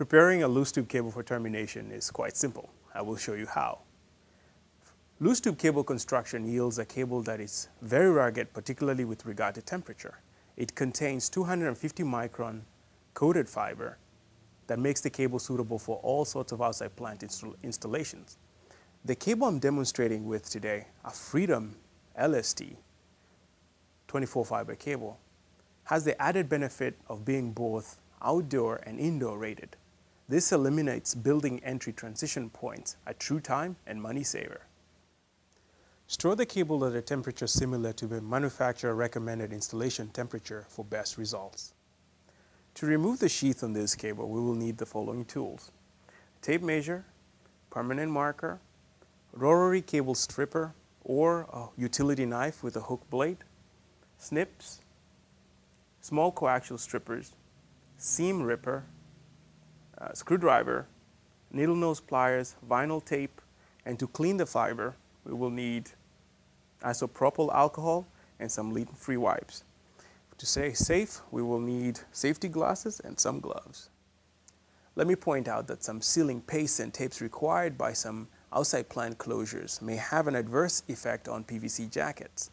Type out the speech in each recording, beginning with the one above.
Preparing a loose tube cable for termination is quite simple. I will show you how. Loose tube cable construction yields a cable that is very rugged, particularly with regard to temperature. It contains 250 micron coated fiber that makes the cable suitable for all sorts of outside plant install installations. The cable I'm demonstrating with today, a FREEDM LST 24 fiber cable, has the added benefit of being both outdoor and indoor rated. This eliminates building entry transition points, a true time and money saver. Store the cable at a temperature similar to the manufacturer recommended installation temperature for best results. To remove the sheath on this cable, we will need the following tools. Tape measure, permanent marker, rotary cable stripper, or a utility knife with a hook blade, snips, small coaxial strippers, seam ripper, uh, screwdriver, needle nose pliers, vinyl tape, and to clean the fiber, we will need isopropyl alcohol, and some lead-free wipes. To stay safe, we will need safety glasses and some gloves. Let me point out that some sealing pastes and tapes required by some outside plant closures may have an adverse effect on PVC jackets.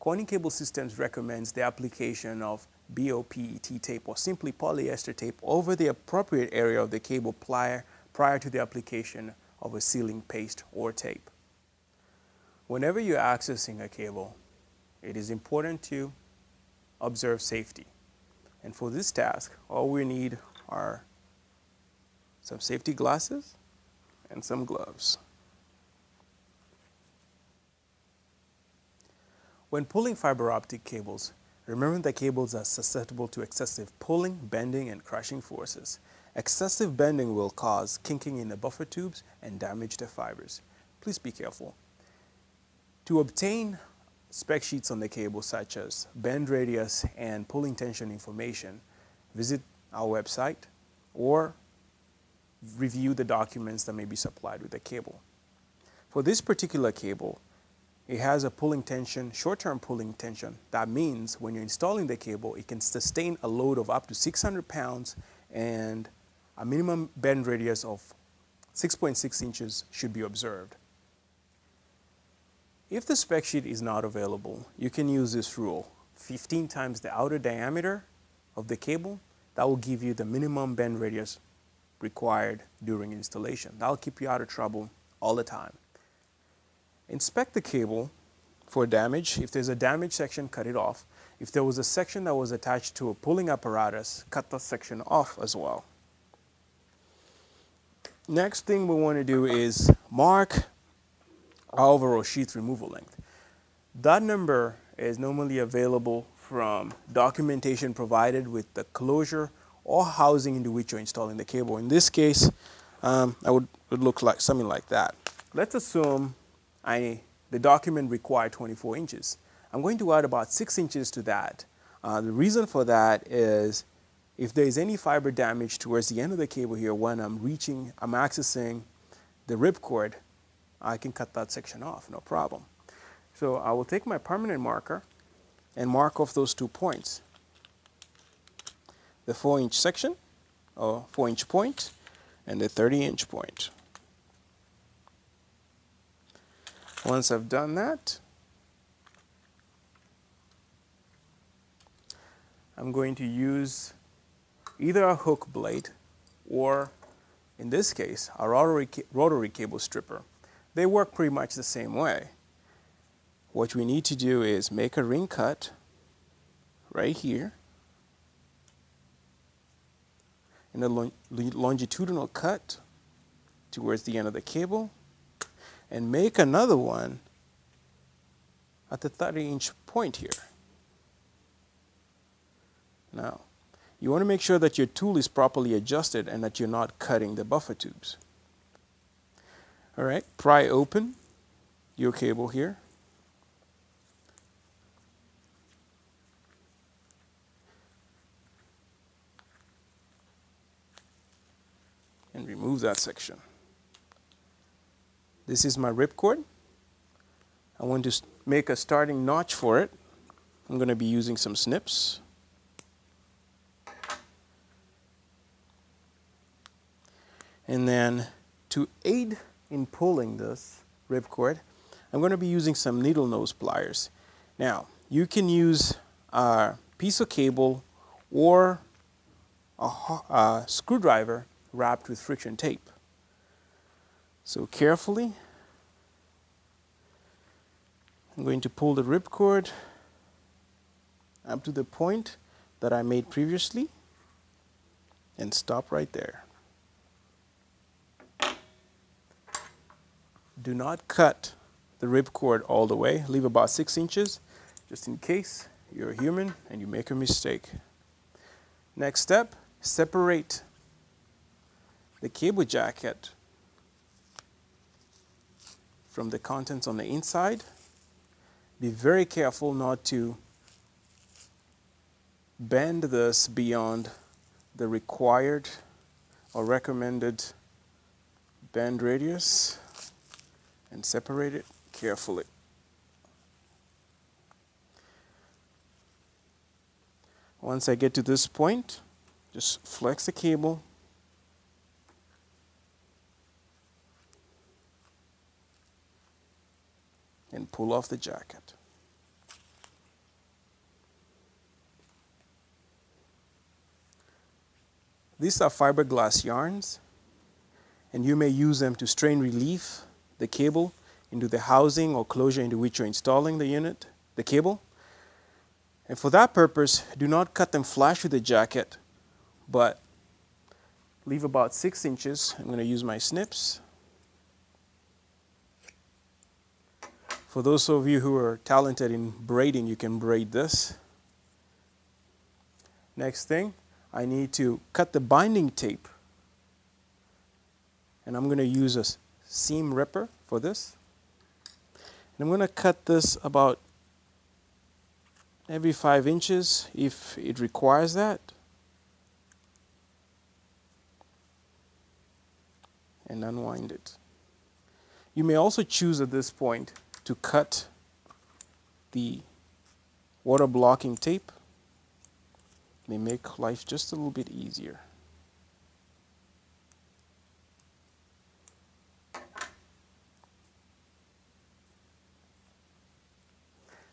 Corning Cable Systems recommends the application of BOPET tape or simply polyester tape over the appropriate area of the cable plier prior to the application of a sealing paste or tape. Whenever you're accessing a cable, it is important to observe safety. And for this task, all we need are some safety glasses and some gloves. When pulling fiber optic cables, remember that cables are susceptible to excessive pulling, bending, and crushing forces. Excessive bending will cause kinking in the buffer tubes and damage the fibers. Please be careful. To obtain spec sheets on the cable such as bend radius and pulling tension information, visit our website or review the documents that may be supplied with the cable. For this particular cable, it has a pulling tension, short-term pulling tension. That means when you're installing the cable, it can sustain a load of up to 600 pounds and a minimum bend radius of 6.6 inches should be observed. If the spec sheet is not available, you can use this rule. 15 times the outer diameter of the cable, that will give you the minimum bend radius required during installation. That will keep you out of trouble all the time. Inspect the cable for damage. If there's a damaged section, cut it off. If there was a section that was attached to a pulling apparatus, cut that section off as well. Next thing we want to do is mark our overall sheath removal length. That number is normally available from documentation provided with the closure or housing into which you're installing the cable. In this case, um, I would, would look like something like that. Let's assume I, the document required 24 inches. I'm going to add about 6 inches to that. Uh, the reason for that is if there is any fiber damage towards the end of the cable here when I'm reaching, I'm accessing the ripcord, I can cut that section off, no problem. So I will take my permanent marker and mark off those two points. The 4 inch section, or 4 inch point, and the 30 inch point. Once I've done that, I'm going to use either a hook blade or, in this case, a rotary, rotary cable stripper. They work pretty much the same way. What we need to do is make a ring cut right here and a longitudinal cut towards the end of the cable and make another one at the 30 inch point here. Now, you want to make sure that your tool is properly adjusted and that you're not cutting the buffer tubes. All right, pry open your cable here. And remove that section. This is my ripcord. I want to make a starting notch for it. I'm going to be using some snips. And then to aid in pulling this ripcord, I'm going to be using some needle nose pliers. Now, you can use a piece of cable or a, a screwdriver wrapped with friction tape. So carefully, I'm going to pull the ripcord up to the point that I made previously and stop right there. Do not cut the ripcord all the way. Leave about six inches just in case you're human and you make a mistake. Next step, separate the cable jacket from the contents on the inside. Be very careful not to bend this beyond the required or recommended bend radius and separate it carefully. Once I get to this point, just flex the cable pull off the jacket. These are fiberglass yarns, and you may use them to strain relief the cable into the housing or closure into which you're installing the unit, the cable. And for that purpose, do not cut them flush with the jacket, but leave about six inches. I'm going to use my snips. For those of you who are talented in braiding, you can braid this. Next thing, I need to cut the binding tape. And I'm going to use a seam ripper for this. And I'm going to cut this about every five inches if it requires that. And unwind it. You may also choose at this point to cut the water blocking tape. May make life just a little bit easier.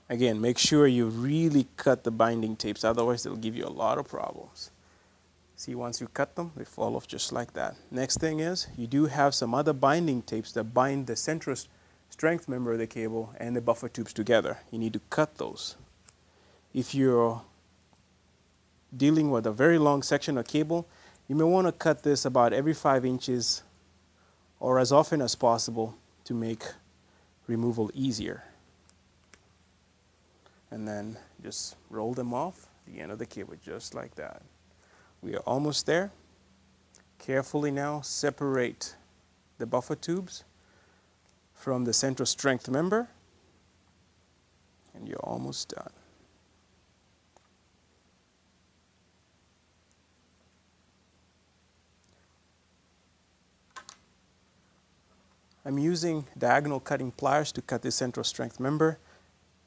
Again, make sure you really cut the binding tapes, otherwise they'll give you a lot of problems. See, once you cut them, they fall off just like that. Next thing is, you do have some other binding tapes that bind the central strength member of the cable and the buffer tubes together. You need to cut those. If you're dealing with a very long section of cable, you may want to cut this about every five inches or as often as possible to make removal easier and then just roll them off the end of the cable just like that. We are almost there. Carefully now separate the buffer tubes from the central strength member and you're almost done. I'm using diagonal cutting pliers to cut the central strength member.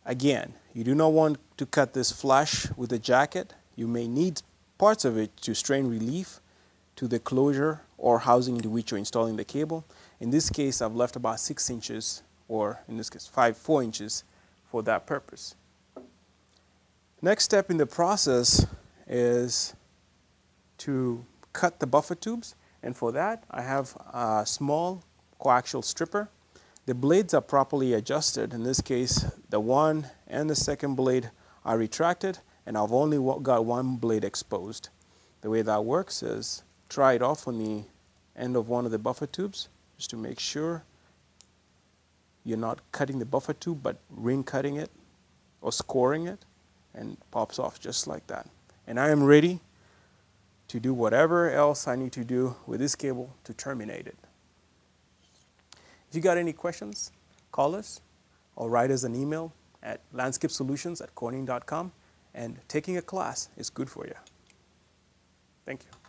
Again, you do not want to cut this flush with the jacket. You may need parts of it to strain relief to the closure or housing into which you're installing the cable. In this case, I've left about six inches, or in this case, five, four inches for that purpose. Next step in the process is to cut the buffer tubes. And for that, I have a small coaxial stripper the blades are properly adjusted. In this case, the one and the second blade are retracted and I've only got one blade exposed. The way that works is try it off on the end of one of the buffer tubes just to make sure you're not cutting the buffer tube but ring cutting it or scoring it and pops off just like that. And I am ready to do whatever else I need to do with this cable to terminate it. If you got any questions, call us or write us an email at landscapesolutions at corning.com. And taking a class is good for you. Thank you.